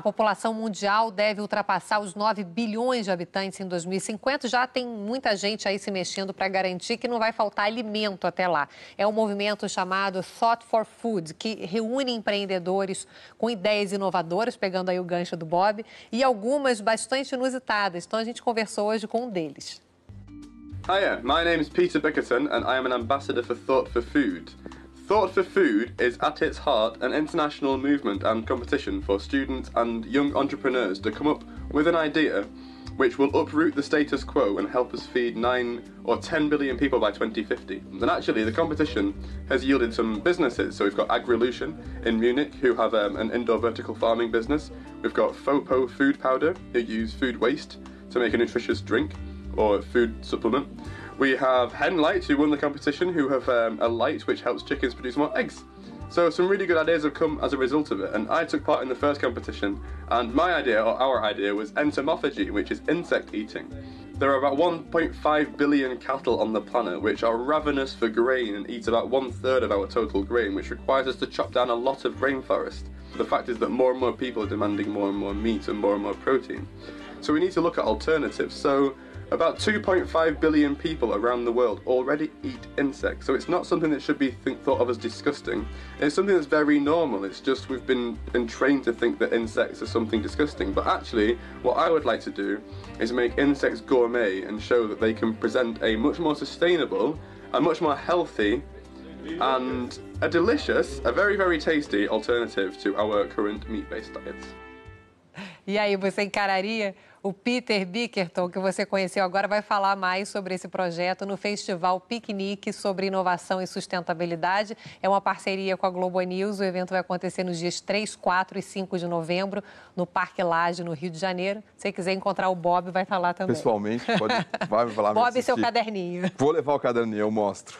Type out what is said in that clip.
A população mundial deve ultrapassar os 9 bilhões de habitantes em 2050. Já tem muita gente aí se mexendo para garantir que não vai faltar alimento até lá. É um movimento chamado Thought for Food, que reúne empreendedores com ideias inovadoras, pegando aí o gancho do Bob, e algumas bastante inusitadas. Então a gente conversou hoje com um deles. Hiya, my name is Peter Bickerton and I am an ambassador for Thought for Food. Thought for Food is at its heart an international movement and competition for students and young entrepreneurs to come up with an idea which will uproot the status quo and help us feed 9 or 10 billion people by 2050. And actually, the competition has yielded some businesses. So we've got Agrilution in Munich, who have um, an indoor vertical farming business. We've got Fopo Food Powder, who use food waste to make a nutritious drink or food supplement. We have hen lights who won the competition, who have um, a light which helps chickens produce more eggs. So some really good ideas have come as a result of it, and I took part in the first competition, and my idea, or our idea, was entomophagy, which is insect eating. There are about 1.5 billion cattle on the planet which are ravenous for grain and eat about one third of our total grain, which requires us to chop down a lot of rainforest. The fact is that more and more people are demanding more and more meat and more and more protein. So we need to look at alternatives. So about 2.5 billion people around the world already eat insects, so it's not something that should be thought of as disgusting. It's something that's very normal, it's just we've been, been trained to think that insects are something disgusting. But actually, what I would like to do is make insects gourmet and show that they can present a much more sustainable, a much more healthy, and a delicious, a very, very tasty alternative to our current meat-based diets. E aí, você encararia? O Peter Bickerton, que você conheceu agora, vai falar mais sobre esse projeto no Festival Piquenique sobre Inovação e Sustentabilidade. É uma parceria com a Globo News. O evento vai acontecer nos dias 3, 4 e 5 de novembro, no Parque Laje, no Rio de Janeiro. Se você quiser encontrar o Bob, vai estar lá também. Pessoalmente, pode vai lá Bob e seu caderninho. Vou levar o caderninho, eu mostro.